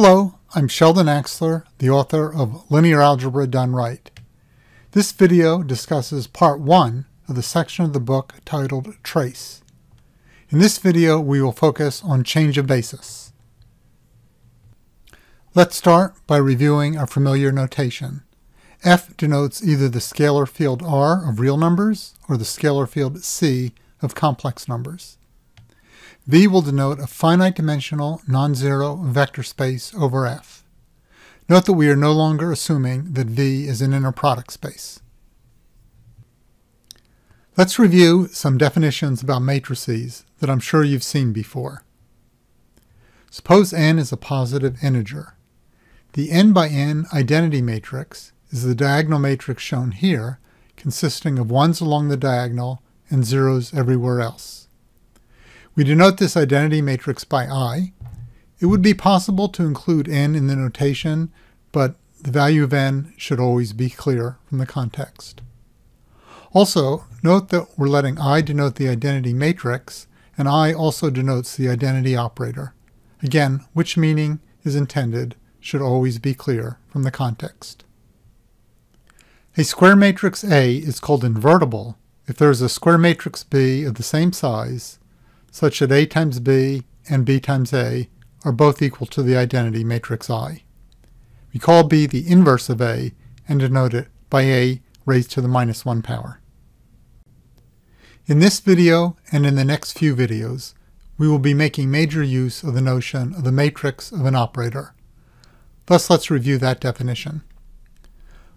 Hello, I'm Sheldon Axler, the author of Linear Algebra Done Right. This video discusses part 1 of the section of the book titled Trace. In this video, we will focus on change of basis. Let's start by reviewing our familiar notation. F denotes either the scalar field R of real numbers or the scalar field C of complex numbers. V will denote a finite dimensional non-zero vector space over F. Note that we are no longer assuming that V is an inner product space. Let's review some definitions about matrices that I'm sure you've seen before. Suppose n is a positive integer. The n by n identity matrix is the diagonal matrix shown here, consisting of ones along the diagonal and zeros everywhere else. We denote this identity matrix by i. It would be possible to include n in the notation, but the value of n should always be clear from the context. Also, note that we're letting i denote the identity matrix, and i also denotes the identity operator. Again, which meaning is intended should always be clear from the context. A square matrix A is called invertible if there is a square matrix B of the same size such that A times B and B times A are both equal to the identity matrix I. We call B the inverse of A and denote it by A raised to the minus 1 power. In this video and in the next few videos, we will be making major use of the notion of the matrix of an operator. Thus let's review that definition.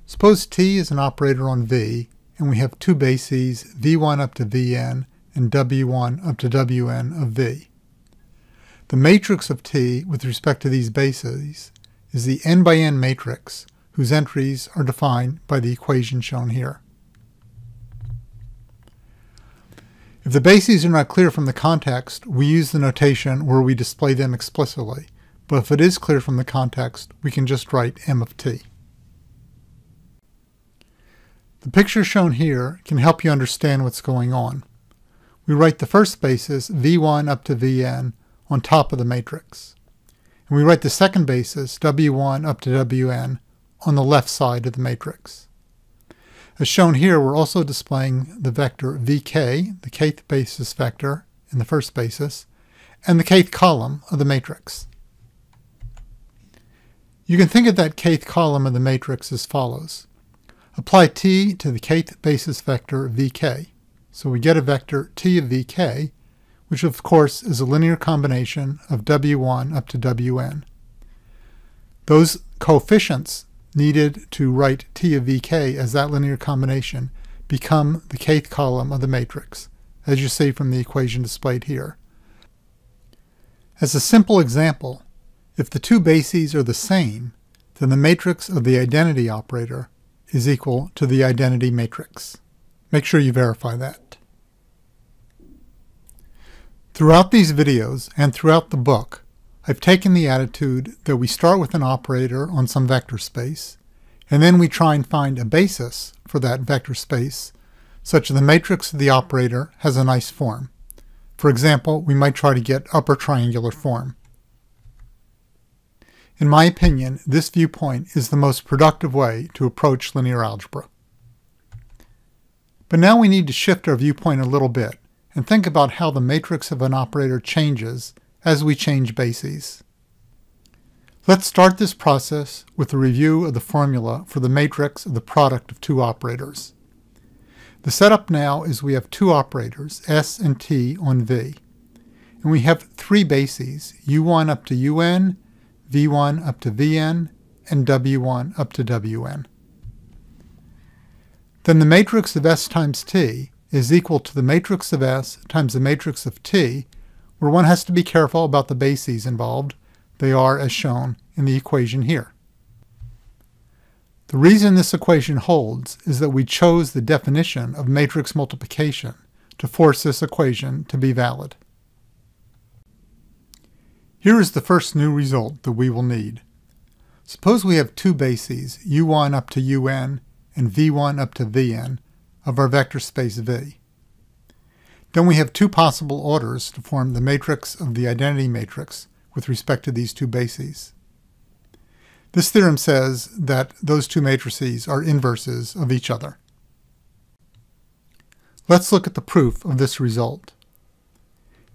Suppose T is an operator on V, and we have two bases, V1 up to Vn and W1 up to Wn of V. The matrix of T with respect to these bases is the n by n matrix whose entries are defined by the equation shown here. If the bases are not clear from the context, we use the notation where we display them explicitly, but if it is clear from the context, we can just write m of t. The picture shown here can help you understand what's going on we write the first basis, v1 up to vn, on top of the matrix. And we write the second basis, w1 up to wn, on the left side of the matrix. As shown here, we're also displaying the vector vk, the kth basis vector in the first basis, and the kth column of the matrix. You can think of that kth column of the matrix as follows. Apply t to the kth basis vector vk. So we get a vector t of vk, which of course is a linear combination of w1 up to wn. Those coefficients needed to write t of vk as that linear combination become the kth column of the matrix, as you see from the equation displayed here. As a simple example, if the two bases are the same, then the matrix of the identity operator is equal to the identity matrix. Make sure you verify that. Throughout these videos and throughout the book, I've taken the attitude that we start with an operator on some vector space, and then we try and find a basis for that vector space such that the matrix of the operator has a nice form. For example, we might try to get upper triangular form. In my opinion, this viewpoint is the most productive way to approach linear algebra. But now we need to shift our viewpoint a little bit and think about how the matrix of an operator changes as we change bases. Let's start this process with a review of the formula for the matrix of the product of two operators. The setup now is we have two operators, S and T, on V. And we have three bases, U1 up to UN, V1 up to Vn, and W1 up to Wn. Then the matrix of S times T is equal to the matrix of S times the matrix of T, where one has to be careful about the bases involved. They are as shown in the equation here. The reason this equation holds is that we chose the definition of matrix multiplication to force this equation to be valid. Here is the first new result that we will need. Suppose we have two bases, u1 up to un and v1 up to vn of our vector space V. Then we have two possible orders to form the matrix of the identity matrix with respect to these two bases. This theorem says that those two matrices are inverses of each other. Let's look at the proof of this result.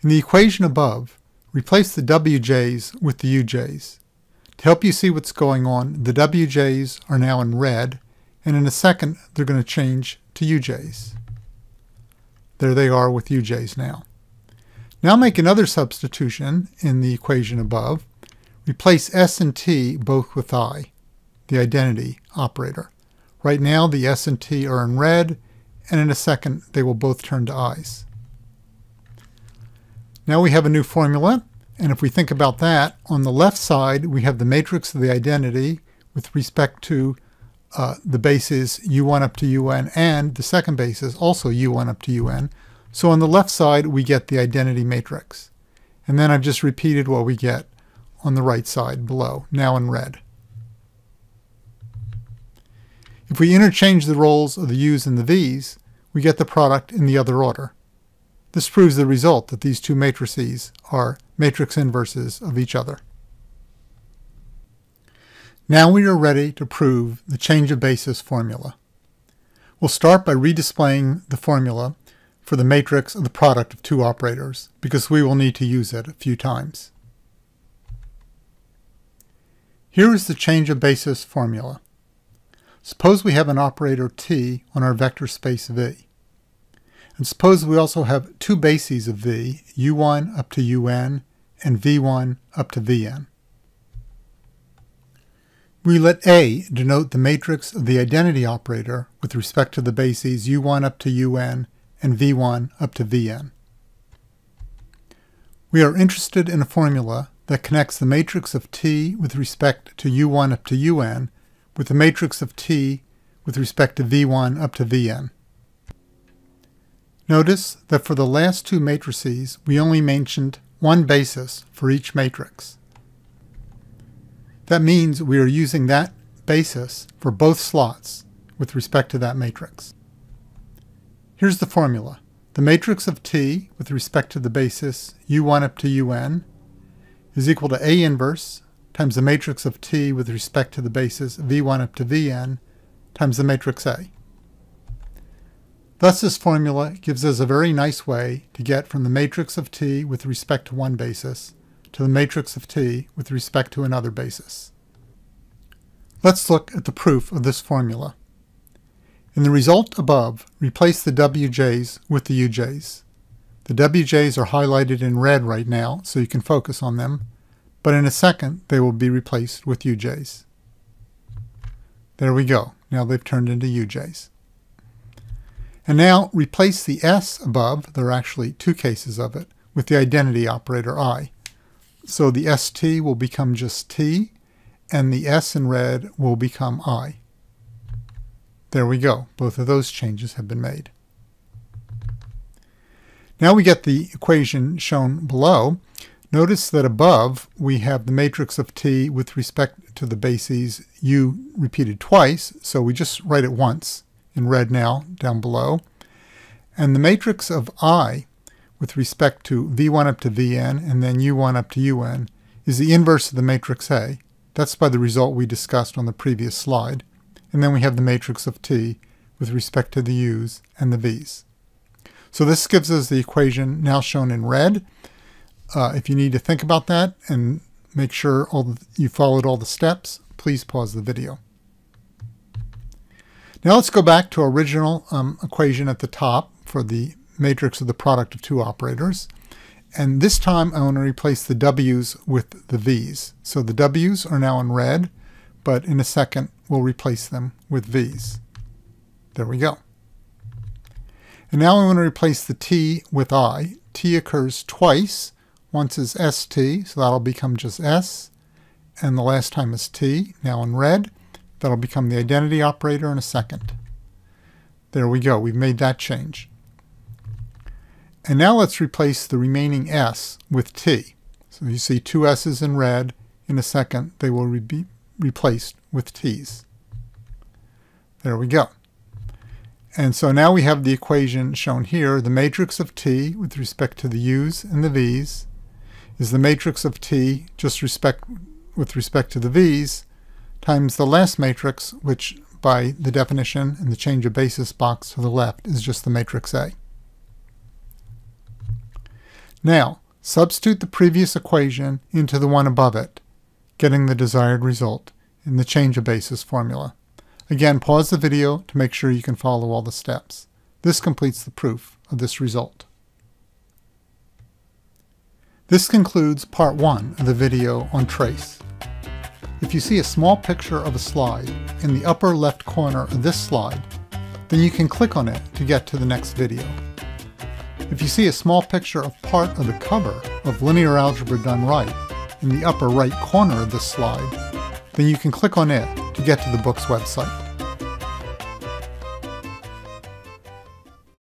In the equation above, replace the wj's with the uj's. To help you see what's going on, the wj's are now in red, and in a second they're going to change to uj's. There they are with uj's now. Now make another substitution in the equation above. Replace s and t both with i, the identity operator. Right now the s and t are in red, and in a second they will both turn to i's. Now we have a new formula, and if we think about that, on the left side we have the matrix of the identity with respect to uh, the bases u1 up to un, and the second basis also u1 up to un. So on the left side we get the identity matrix. And then I've just repeated what we get on the right side below, now in red. If we interchange the roles of the u's and the v's, we get the product in the other order. This proves the result that these two matrices are matrix inverses of each other. Now we are ready to prove the change of basis formula. We'll start by redisplaying the formula for the matrix of the product of two operators, because we will need to use it a few times. Here is the change of basis formula. Suppose we have an operator t on our vector space V. And suppose we also have two bases of V, u1 up to un and v1 up to vn. We let A denote the matrix of the identity operator with respect to the bases u1 up to un and v1 up to vn. We are interested in a formula that connects the matrix of T with respect to u1 up to un with the matrix of T with respect to v1 up to vn. Notice that for the last two matrices, we only mentioned one basis for each matrix. That means we are using that basis for both slots with respect to that matrix. Here's the formula. The matrix of T with respect to the basis u1 up to un is equal to A inverse times the matrix of T with respect to the basis v1 up to vn times the matrix A. Thus this formula gives us a very nice way to get from the matrix of T with respect to one basis to the matrix of T with respect to another basis. Let's look at the proof of this formula. In the result above, replace the WJs with the UJs. The WJs are highlighted in red right now, so you can focus on them, but in a second they will be replaced with UJs. There we go. Now they've turned into UJs. And now replace the S above, there are actually two cases of it, with the identity operator I. So the ST will become just T, and the S in red will become I. There we go. Both of those changes have been made. Now we get the equation shown below. Notice that above we have the matrix of T with respect to the bases U repeated twice, so we just write it once in red now down below. And the matrix of I with respect to V1 up to Vn and then U1 up to Un is the inverse of the matrix A. That's by the result we discussed on the previous slide and then we have the matrix of T with respect to the U's and the V's. So this gives us the equation now shown in red. Uh, if you need to think about that and make sure all the, you followed all the steps, please pause the video. Now let's go back to our original um, equation at the top for the matrix of the product of two operators. And this time I want to replace the W's with the V's. So the W's are now in red, but in a second we'll replace them with V's. There we go. And now I want to replace the T with I. T occurs twice. Once is ST, so that'll become just S. And the last time is T, now in red. That'll become the identity operator in a second. There we go. We've made that change. And now let's replace the remaining S with T. So you see two S's in red. In a second, they will be replaced with T's. There we go. And so now we have the equation shown here. The matrix of T with respect to the U's and the V's is the matrix of T just respect with respect to the V's times the last matrix, which by the definition in the change of basis box to the left is just the matrix A. Now, substitute the previous equation into the one above it, getting the desired result in the change of basis formula. Again, pause the video to make sure you can follow all the steps. This completes the proof of this result. This concludes part one of the video on trace. If you see a small picture of a slide in the upper left corner of this slide, then you can click on it to get to the next video. If you see a small picture of part of the cover of Linear Algebra Done Right in the upper right corner of this slide, then you can click on it to get to the book's website.